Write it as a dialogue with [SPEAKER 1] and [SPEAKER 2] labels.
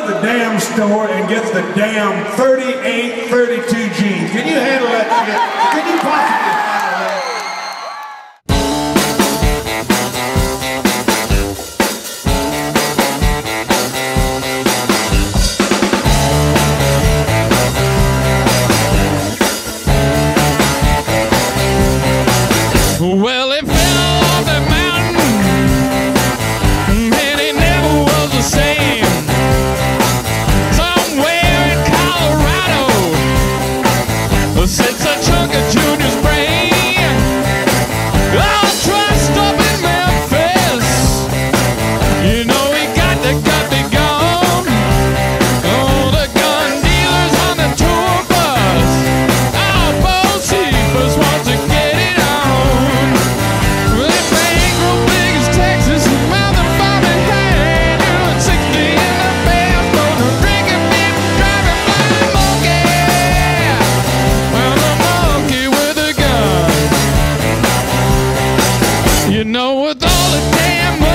[SPEAKER 1] to the damn store and gets the damn 38, 32 jeans. Can you handle that shit? Can you possibly know with all the damn